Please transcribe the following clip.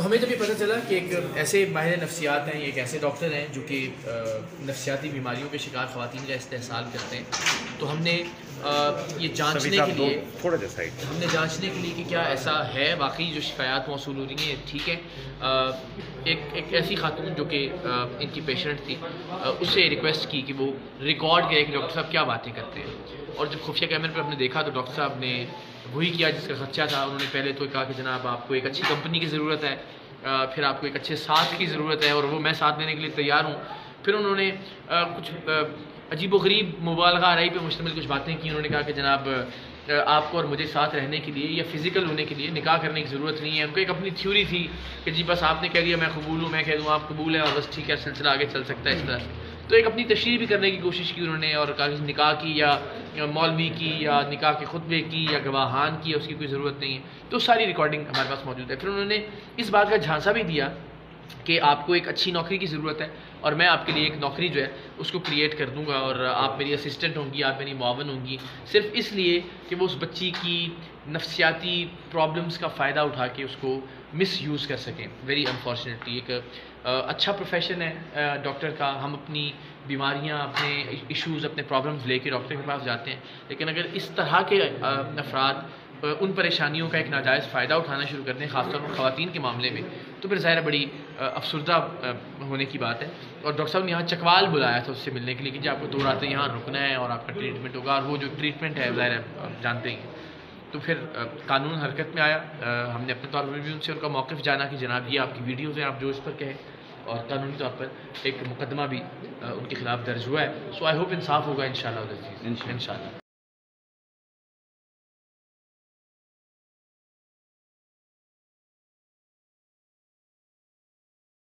हमें जब ये पता चला कि एक ऐसे माहिर नफ्सियात हैं एक ऐसे डॉक्टर हैं जो कि नफ्सियाती बीमारियों के शिकार ख़वान का इस्तेसाल करते हैं तो हमने आ, ये जांचने के लिए थोड़ा जैसा हमने जांचने के लिए कि क्या ऐसा है वाकई जो शिकायत मौसू हो रही हैं ठीक है। आ, एक एक ऐसी खातून जो कि इनकी पेशेंट थी आ, उससे रिक्वेस्ट की कि वो रिकॉर्ड करें कि डॉक्टर साहब क्या बातें करते हैं। और जब खुफिया कैमरे पर हमने देखा तो डॉक्टर साहब ने वही किया जिसका खर्चा था उन्होंने पहले तो कहा कि जनाब आपको एक अच्छी कंपनी की ज़रूरत है फिर आपको एक अच्छे साथ की ज़रूरत है और वो मैं साथ देने के लिए तैयार हूँ। फिर उन्होंने कुछ अजीब व गरीब मुबालगा आरई पे मुश्तमिल कुछ बातें की। उन्होंने कहा कि जनाब आपको और मुझे साथ रहने के लिए या फ़िज़िकल होने के लिए निकाह करने की ज़रूरत नहीं है। उनको एक अपनी थ्योरी थी कि जी बस आपने कह दिया, मैं कबूल हूँ, मैं कह दूँ आप कबूल है और बस ठीक है, सिलसिला आगे चल सकता है इस तरह से। तो एक अपनी तशरी भी करने की कोशिश की उन्होंने और कहा निकाह की या मौलवी की या निकाह के खुतबे की या गवाहान की उसकी कोई ज़रूरत नहीं है। तो सारी रिकॉर्डिंग हमारे पास मौजूद है। फिर उन्होंने इस बात का झांसा भी दिया कि आपको एक अच्छी नौकरी की ज़रूरत है और मैं आपके लिए एक नौकरी जो है उसको क्रिएट कर दूँगा और आप मेरी असिस्टेंट होंगी, आप मेरी मावन होंगी। सिर्फ़ इसलिए कि वो उस बच्ची की नफसियाती प्रॉब्लम्स का फ़ायदा उठा के उसको मिस यूज़ कर सकें। वेरी अनफॉर्चुनेटली एक अच्छा प्रोफेशन है डॉक्टर का। हम अपनी बीमारियाँ, अपने इश्यूज़ अपने प्रॉब्लम्स लेके डॉक्टर के पास जाते हैं। लेकिन अगर इस तरह के अफराद उन परेशानियों का एक नाजायज़ फ़ायदा उठाना शुरू करते हैं ख़ासतौर पर ख़वान के मामले में। तो फिर ज़ाहिर बड़ी अफसरदा होने की बात है। और डॉक्टर साहब ने यहाँ चकवाल बुलाया था उससे मिलने के लिए कि जी आपको दो रातें यहाँ रुकना है और आपका ट्रीटमेंट होगा और वो जो ट्रीटमेंट है ज़ाहिर है जानते हैं तो फिर कानून हरकत में आया। हमने अपने तौर पर भी उनसे उनका मौक़ जाना कि जनाब ये आपकी वीडियोज़ हैं आप जो इस पर कहें। और कानूनी तौर पर एक मुकदमा भी उनके खिलाफ दर्ज हुआ है। सो आई होप इंसाफ होगा इन शाला इन